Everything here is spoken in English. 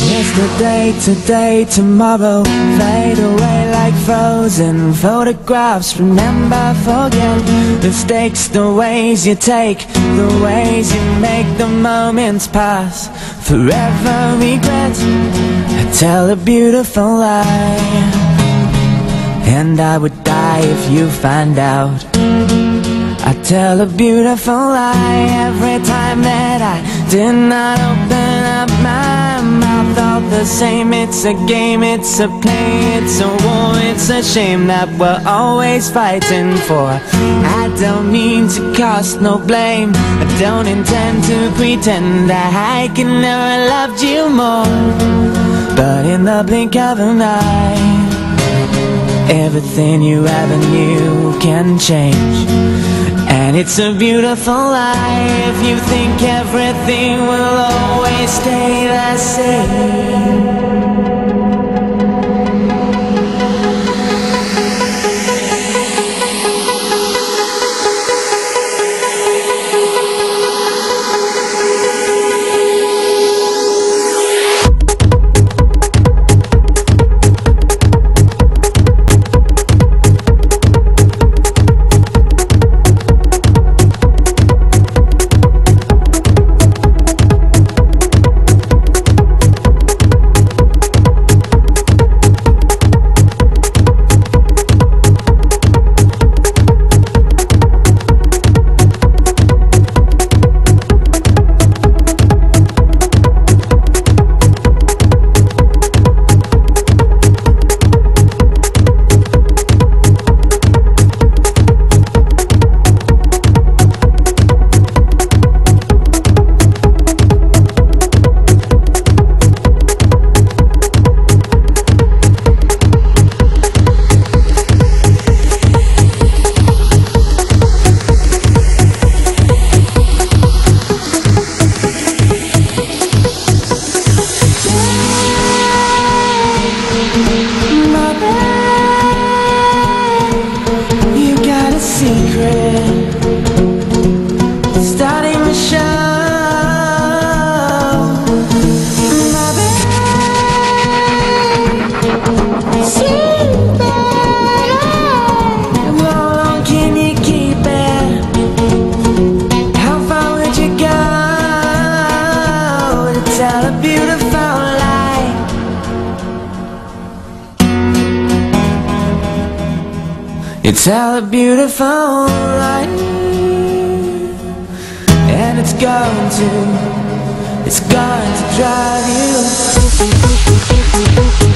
Yesterday, today, tomorrow. Fade away like frozen photographs. Remember, forget Mistakes, the ways you take The ways you make the moments pass. Forever regret I tell a beautiful lie. And I would die if you find out. I tell a beautiful lie every time that I did not open up my mouth All the same, it's a game, it's a play, it's a war, it's a shame that we're always fighting for. I don't mean to cast no blame, I don't intend to pretend that I can never loved you more. But in the blink of an eye Everything you ever knew can change. And it's a beautiful If you think everything will stay It's all a beautiful life And it's going to It's going to drive you.